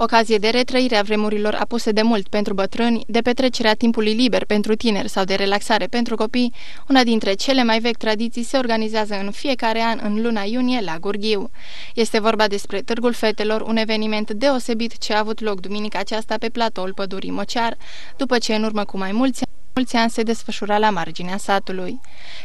Ocazie de retrăire a vremurilor apuse de mult pentru bătrâni, de petrecerea timpului liber pentru tineri sau de relaxare pentru copii, una dintre cele mai vechi tradiții se organizează în fiecare an în luna iunie la Gurghiu. Este vorba despre Târgul Fetelor, un eveniment deosebit ce a avut loc duminica aceasta pe platoul pădurii Mociar, după ce în urmă cu mai mulți ani mulți ani se desfășura la marginea satului.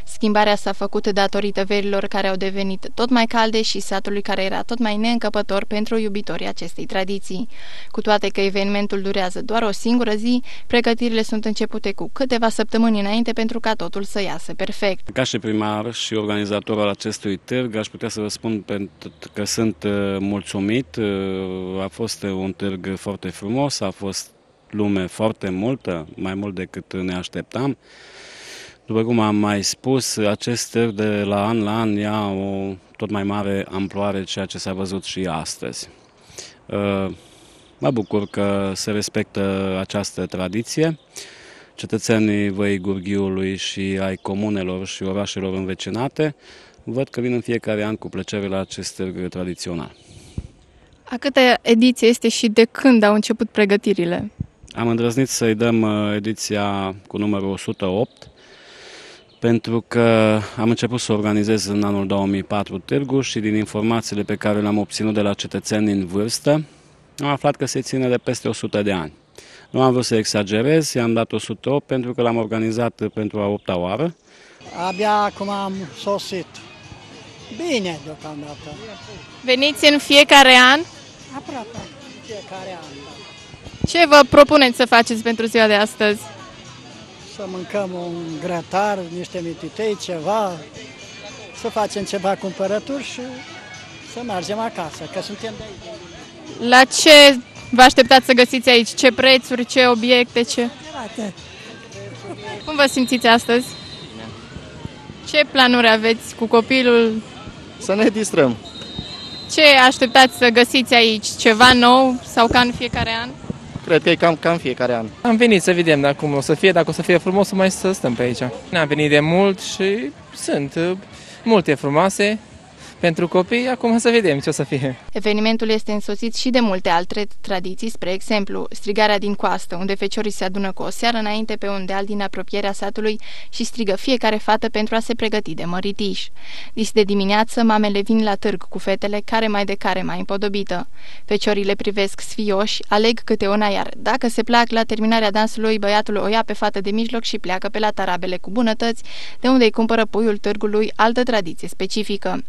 Schimbarea s-a făcut datorită verilor care au devenit tot mai calde și satului care era tot mai neîncăpător pentru iubitorii acestei tradiții. Cu toate că evenimentul durează doar o singură zi, pregătirile sunt începute cu câteva săptămâni înainte pentru ca totul să iasă perfect. Ca și primar și organizator al acestui târg, aș putea să vă spun că sunt uh, mulțumit. Uh, a fost un târg foarte frumos, a fost lume foarte multă, mai mult decât ne așteptam. După cum am mai spus, acest târg de la an la an ia o tot mai mare amploare, ceea ce s-a văzut și astăzi. Uh, mă bucur că se respectă această tradiție. Cetățenii Văi Gurghiului și ai comunelor și orașelor învecinate văd că vin în fiecare an cu plăcere la acest târg tradițional. A câtă ediție este și de când au început pregătirile? Am îndrăznit să-i dăm uh, ediția cu numărul 108, pentru că am început să organizez în anul 2004 târgu și din informațiile pe care le-am obținut de la cetățeni în vârstă, am aflat că se ține de peste 100 de ani. Nu am vrut să exagerez, i-am dat 108 pentru că l-am organizat pentru a opta oară. Abia acum am sosit. Bine, deocamdată. Veniți în fiecare an? Aproape. Fiecare an, da. Ce vă propuneți să faceți pentru ziua de astăzi? Să mâncăm un grătar, niște mititei, ceva, să facem ceva cumpărături și să mergem acasă, că suntem de aici. La ce vă așteptați să găsiți aici? Ce prețuri, ce obiecte, ce? Toate. Cum vă simțiți astăzi? Ce planuri aveți cu copilul? Să ne distrăm. Ce așteptați să găsiți aici? Ceva nou sau ca în fiecare an? Cred că e cam, cam fiecare an. Am venit să vedem dacă cum o să fie, dacă o să fie frumos, să mai să stăm pe aici. Am venit de mult și sunt uh, multe frumoase, pentru copii, acum să vedem ce o să fie. Evenimentul este însoțit și de multe alte tradiții, spre exemplu, strigarea din coastă, unde feciorii se adună cu o seară înainte pe un deal din apropierea satului și strigă fiecare fată pentru a se pregăti de măritiș. Dis de dimineață, mamele vin la târg cu fetele, care mai de care mai împodobită. Feciorii le privesc sfioși, aleg câte una, iar dacă se plac la terminarea dansului, băiatul o ia pe fată de mijloc și pleacă pe la tarabele cu bunătăți, de unde îi cumpără puiul târgului, altă tradiție specifică.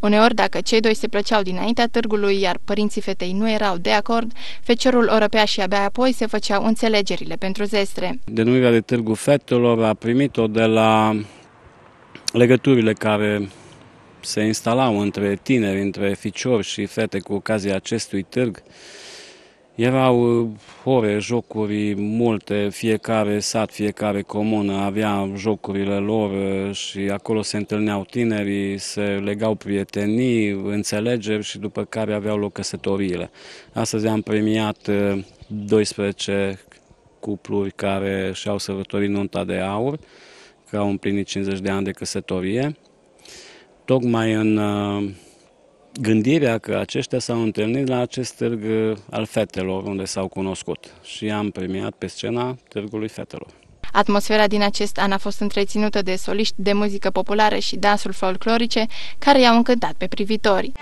Uneori, dacă cei doi se plăceau dinaintea târgului, iar părinții fetei nu erau de acord, feciorul o răpea și abia apoi se făceau înțelegerile pentru zestre. Denumirea de Târgul Fetelor a primit-o de la legăturile care se instalau între tineri, între ficiori și fete cu ocazia acestui târg. Erau uh, ore, jocuri multe, fiecare sat, fiecare comună avea jocurile lor uh, și acolo se întâlneau tinerii, se legau prietenii, înțelegeri și după care aveau loc căsătoriile. Astăzi am premiat 12 uh, cupluri care și-au sărbătorit nunta de aur, care au împlinit 50 de ani de căsătorie. Tocmai în gândirea că aceștia s-au întâlnit la acest târg uh, al fetelor, unde s-au cunoscut și am premiat pe scena Târgului Fetelor. Atmosfera din acest an a fost întreținută de soliști de muzică populară și dansuri folclorice care i-au încântat pe privitori.